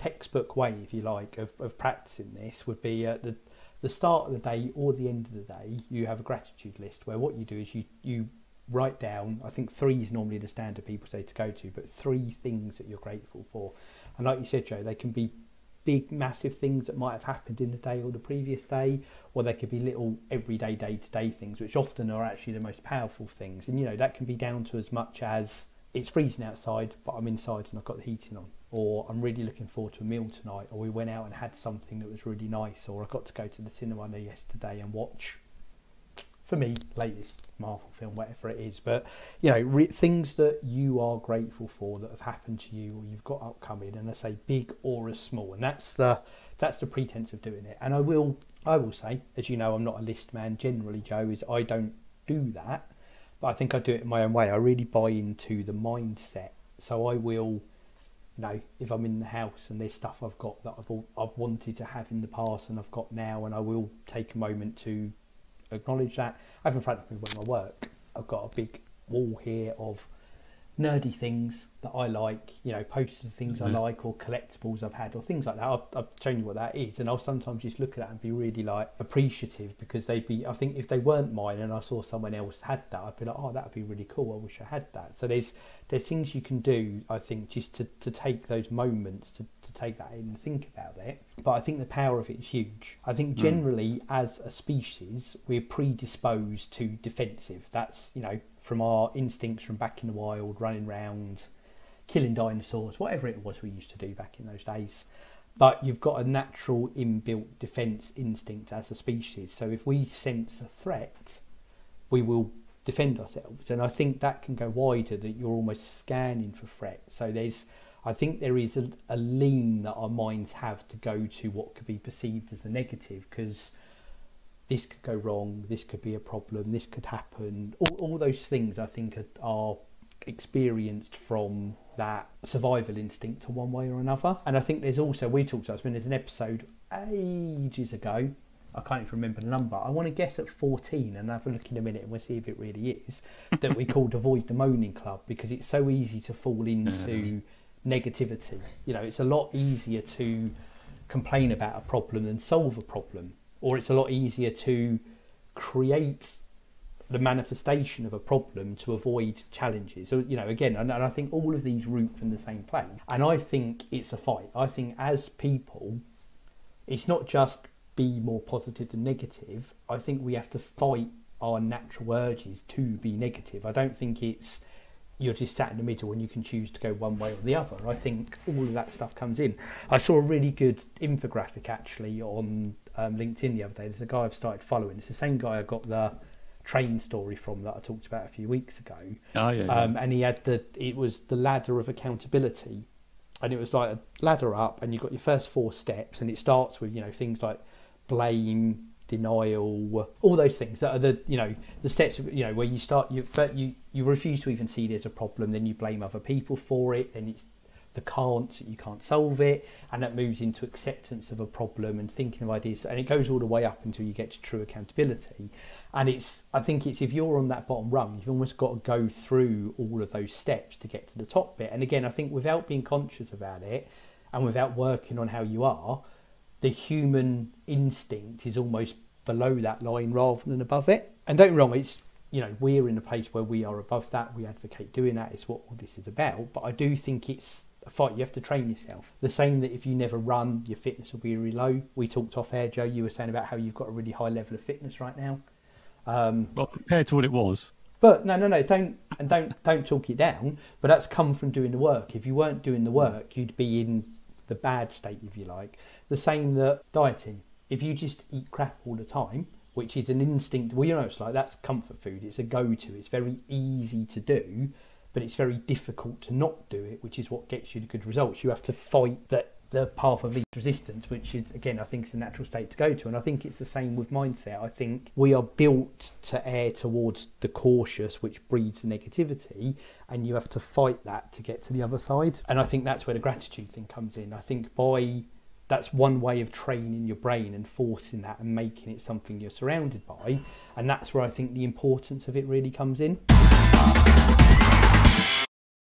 textbook way, if you like, of, of practicing this would be at the the start of the day or the end of the day. You have a gratitude list where what you do is you you write down. I think three is normally the standard people say to go to, but three things that you're grateful for. And like you said, Joe, they can be big, massive things that might have happened in the day or the previous day, or they could be little everyday, day to day things, which often are actually the most powerful things. And you know, that can be down to as much as it's freezing outside, but I'm inside and I've got the heating on, or I'm really looking forward to a meal tonight, or we went out and had something that was really nice, or I got to go to the cinema yesterday and watch for me, latest Marvel film, whatever it is. But you know, things that you are grateful for that have happened to you or you've got upcoming, and I say big or as small, and that's the that's the pretense of doing it. And I will I will say, as you know, I'm not a list man. Generally, Joe is I don't do that, but I think I do it in my own way. I really buy into the mindset, so I will. You know, if I'm in the house and there's stuff I've got that I've I've wanted to have in the past and I've got now, and I will take a moment to acknowledge that. I have in front of me where I work, I've got a big wall here of nerdy things that I like, you know, posters of things mm-hmm. I like or collectibles I've had or things like that. I've, I've, shown you what that is, and I'll sometimes just look at that and be really like appreciative because they'd be. I think if they weren't mine and I saw someone else had that, I'd be like, oh, that'd be really cool. I wish I had that. So there's there's things you can do. I think just to to take those moments to to take that in and think about it. But I think the power of it is huge. I think mm. generally mm. as a species we're predisposed to defensive. That's you know from our instincts from back in the wild, running around, killing dinosaurs, whatever it was we used to do back in those days. But you've got a natural inbuilt defense instinct as a species. So if we sense a threat, we will defend ourselves. And I think that can go wider that you're almost scanning for threat. So there's I think there is a, a lean that our minds have to go to what could be perceived as a negative because this could go wrong, this could be a problem, this could happen. All, all those things I think are, are experienced from that survival instinct to one way or another. And I think there's also, we talked about, I mean, there's an episode ages ago, I can't even remember the number. I want to guess at 14 and have a look in a minute and we'll see if it really is, that we called Avoid the Moaning Club because it's so easy to fall into negativity. You know, it's a lot easier to complain about a problem than solve a problem or it's a lot easier to create the manifestation of a problem to avoid challenges. So, you know, again, and, and I think all of these root from the same place. And I think it's a fight. I think as people, it's not just be more positive than negative. I think we have to fight our natural urges to be negative. I don't think it's you're just sat in the middle and you can choose to go one way or the other. I think all of that stuff comes in. I saw a really good infographic actually on um, LinkedIn the other day. There's a guy I've started following. It's the same guy I got the train story from that I talked about a few weeks ago. Oh yeah, um, and he had the it was the ladder of accountability, and it was like a ladder up, and you got your first four steps, and it starts with you know things like blame, denial, all those things that are the you know the steps you know where you start you you you refuse to even see there's a problem, then you blame other people for it, and it's the can't you can't solve it, and that moves into acceptance of a problem and thinking of ideas, and it goes all the way up until you get to true accountability. And it's I think it's if you're on that bottom rung, you've almost got to go through all of those steps to get to the top bit. And again, I think without being conscious about it and without working on how you are the human instinct is almost below that line rather than above it. And don't get wrong, it's you know we're in a place where we are above that. We advocate doing that. It's what all this is about. But I do think it's a fight. You have to train yourself. The same that if you never run, your fitness will be really low. We talked off air, Joe. You were saying about how you've got a really high level of fitness right now. Um, well, compared to what it was. But no, no, no. Don't and don't don't talk it down. But that's come from doing the work. If you weren't doing the work, you'd be in the bad state, if you like. The same that dieting. If you just eat crap all the time, which is an instinct, well, you know, it's like that's comfort food. It's a go-to. It's very easy to do, but it's very difficult to not do it, which is what gets you the good results. You have to fight that the path of least resistance, which is again, I think, is a natural state to go to. And I think it's the same with mindset. I think we are built to err towards the cautious, which breeds negativity, and you have to fight that to get to the other side. And I think that's where the gratitude thing comes in. I think by that's one way of training your brain and forcing that and making it something you're surrounded by. And that's where I think the importance of it really comes in.